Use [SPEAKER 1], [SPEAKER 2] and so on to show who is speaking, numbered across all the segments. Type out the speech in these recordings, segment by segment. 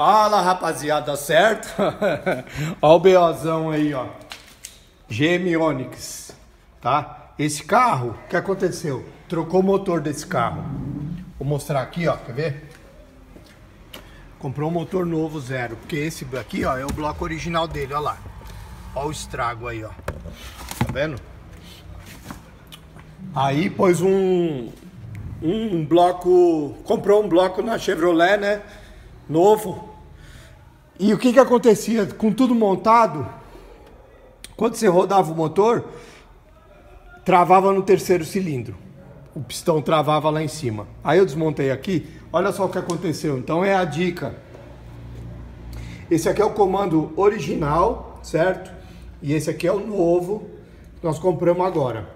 [SPEAKER 1] Fala rapaziada, certo? Olha o BOzão aí, ó. GM Onix, tá? Esse carro, o que aconteceu? Trocou o motor desse carro. Vou mostrar aqui, ó, quer ver? Comprou um motor novo, zero. Porque esse aqui, ó, é o bloco original dele, ó lá. Ó o estrago aí, ó. Tá vendo? Aí pôs um, um bloco, comprou um bloco na Chevrolet, né? Novo, e o que que acontecia? Com tudo montado, quando você rodava o motor, travava no terceiro cilindro. O pistão travava lá em cima. Aí eu desmontei aqui, olha só o que aconteceu. Então é a dica. Esse aqui é o comando original, certo? E esse aqui é o novo que nós compramos agora.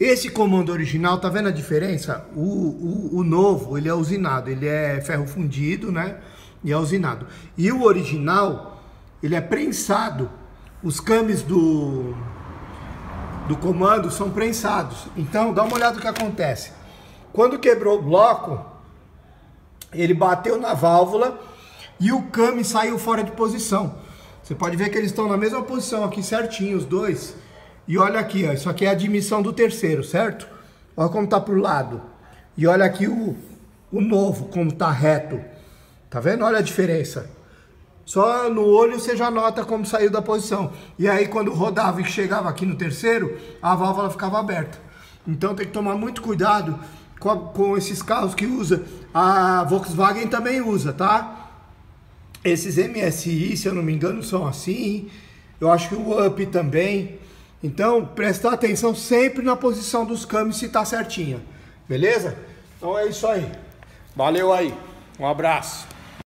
[SPEAKER 1] Esse comando original, tá vendo a diferença? O, o, o novo, ele é usinado, ele é ferro fundido, né? E é usinado. E o original, ele é prensado. Os cames do, do comando são prensados. Então, dá uma olhada no que acontece. Quando quebrou o bloco, ele bateu na válvula e o came saiu fora de posição. Você pode ver que eles estão na mesma posição aqui certinho, os dois. E olha aqui, ó, isso aqui é a admissão do terceiro, certo? Olha como tá pro lado. E olha aqui o, o novo, como tá reto. Tá vendo? Olha a diferença. Só no olho você já nota como saiu da posição. E aí quando rodava e chegava aqui no terceiro, a válvula ficava aberta. Então tem que tomar muito cuidado com, com esses carros que usa. A Volkswagen também usa, tá? Esses MSI, se eu não me engano, são assim. Eu acho que o Up também. Então, prestar atenção sempre na posição dos câmbios se tá certinha. Beleza? Então é isso aí. Valeu aí. Um abraço.